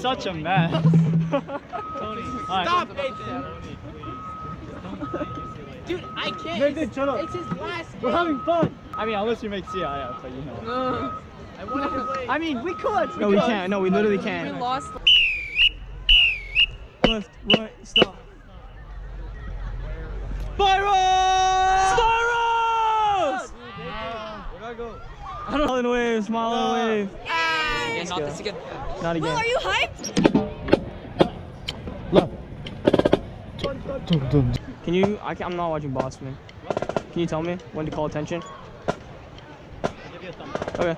such a mess. Tony, Stop! Dude, I can't. Nathan, it's, shut up. it's his last We're having fun. I mean, unless you make CIF, but you know. Uh, no. I wanted to play. I mean, we could. No, we could. can't. No, we literally can't. We lost. Left, right, stop. Spiral! Spirals! Where'd I go? I don't know. Smile wave, smile wave. Yeah, not go. this again. Not again. Will, are you hyped? Can you? I can, I'm not watching Boss Man. Can you tell me when to call attention? Give you a thumbs. Okay.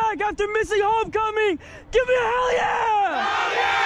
Back after missing homecoming, give me a hell yeah! Hell yeah!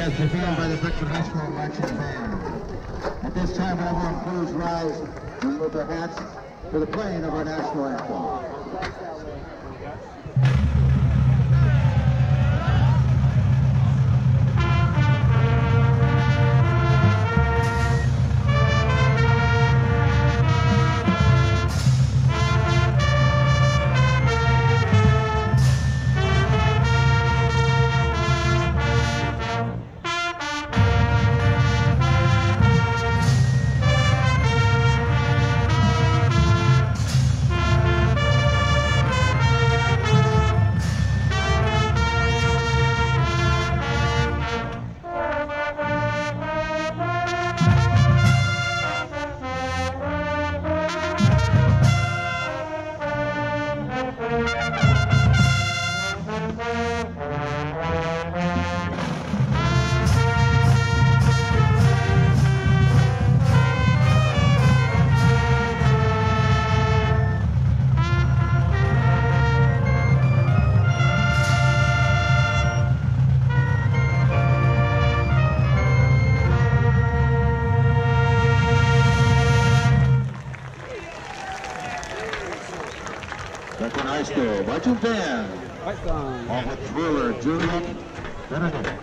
Has been by the Brixton High School Marching Band. At this time, everyone please rise and remove their hats for the playing of our national anthem. Marching band. With Thriller, Julian Benedict.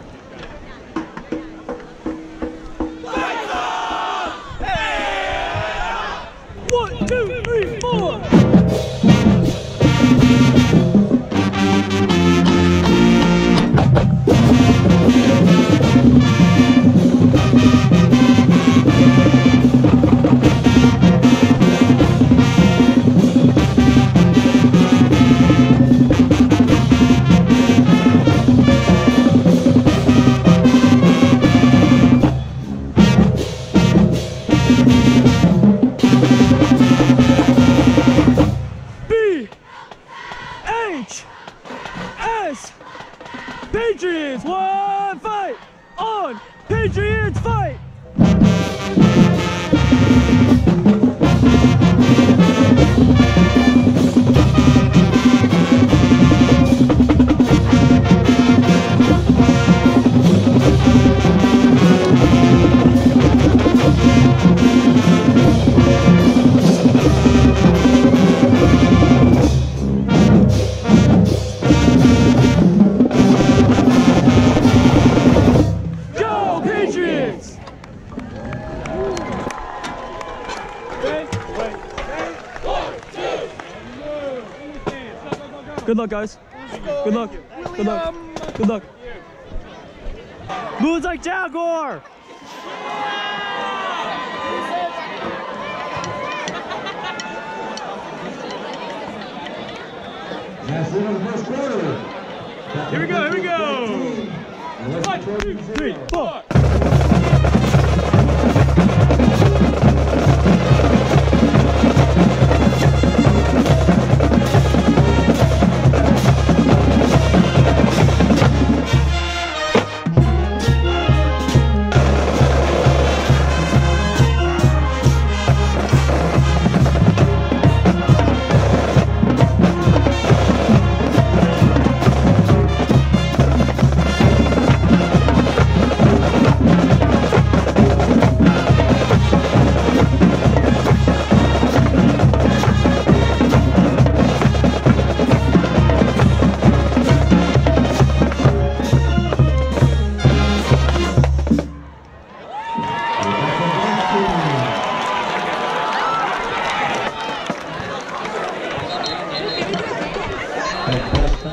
Good luck, guys. Good luck. Good luck. Good luck. Moves like Jagger. That's the first quarter. Here we go. Here we go. One, two, three, four.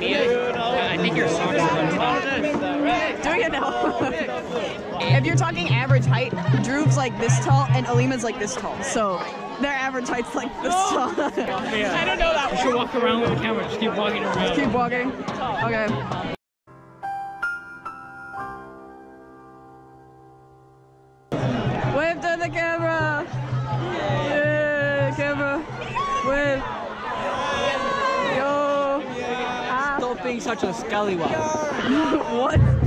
Mia. I think your socks are on top. Doing it now. if you're talking average height, Drew's like this tall and Alima's like this tall. So their average height's like this tall. I don't know that. You should walk around with the camera. Just keep walking around. Just Keep walking. Okay. Such a scallywag. what?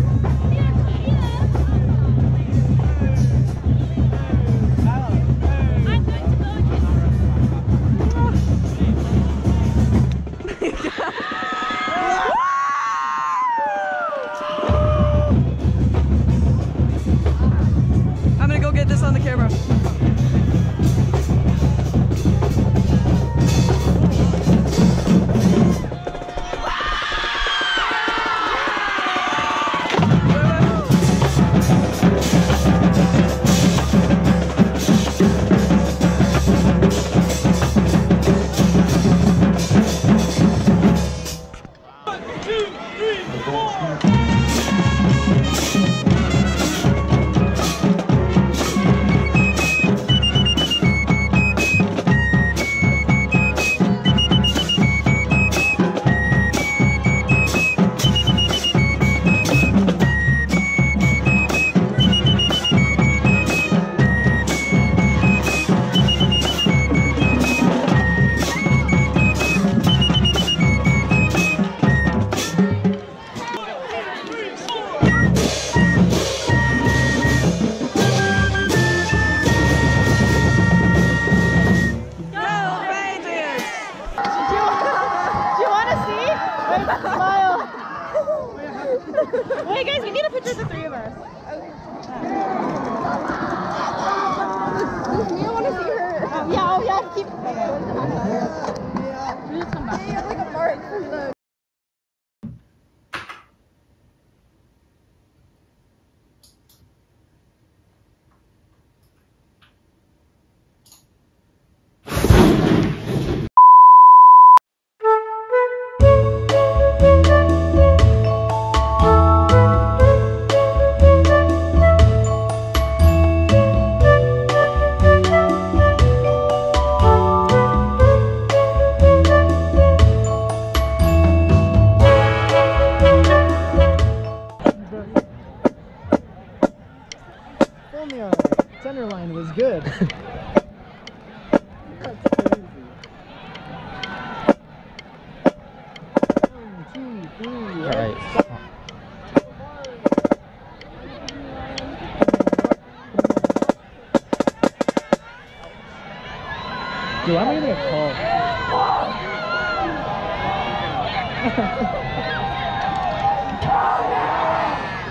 Dude, I'm gonna get called.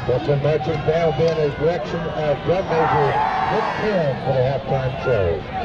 That's when marching band will be in the direction of drum major Nick Kim for the halftime show.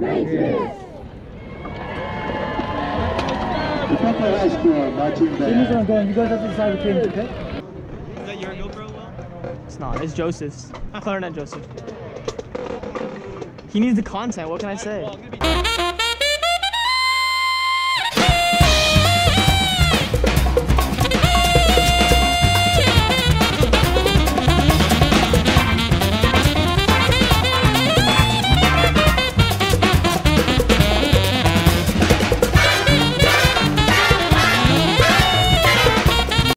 Patriots! The Pepper High School marching band. Jimmy's on going. You guys have to decide between the. Is that your It's not. It's Joseph's. Clarinet Joseph. He needs the content. What can I say?